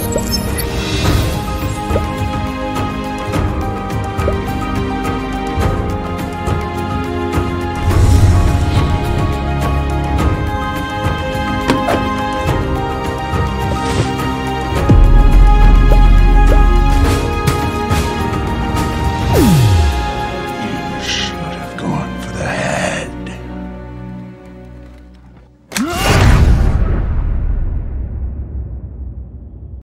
Gracias.